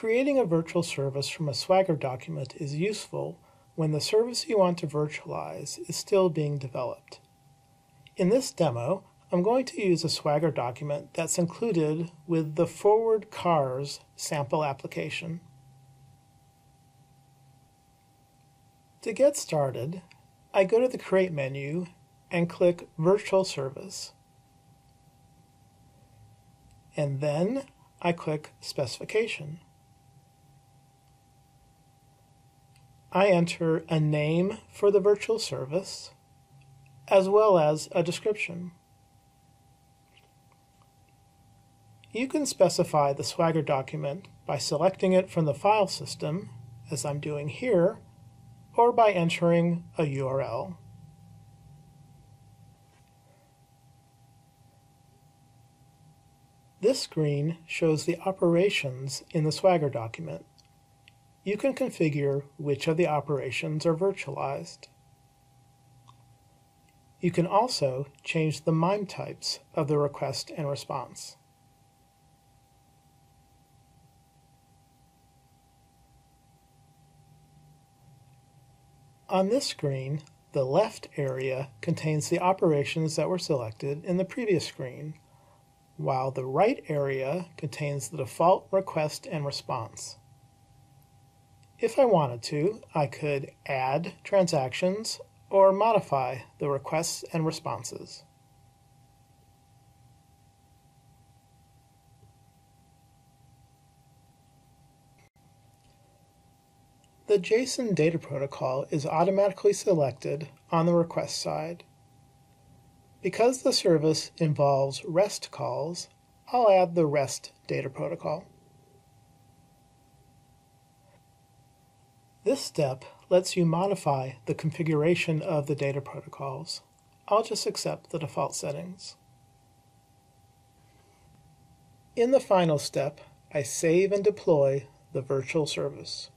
Creating a virtual service from a Swagger document is useful when the service you want to virtualize is still being developed. In this demo, I'm going to use a Swagger document that's included with the Forward Cars sample application. To get started, I go to the Create menu and click Virtual Service. And then I click Specification. I enter a name for the virtual service, as well as a description. You can specify the Swagger document by selecting it from the file system, as I'm doing here, or by entering a URL. This screen shows the operations in the Swagger document. You can configure which of the operations are virtualized. You can also change the MIME types of the request and response. On this screen, the left area contains the operations that were selected in the previous screen, while the right area contains the default request and response. If I wanted to, I could add transactions or modify the requests and responses. The JSON data protocol is automatically selected on the request side. Because the service involves REST calls, I'll add the REST data protocol. This step lets you modify the configuration of the data protocols. I'll just accept the default settings. In the final step, I save and deploy the virtual service.